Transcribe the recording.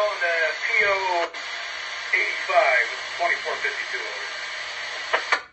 to PO 85, 2452.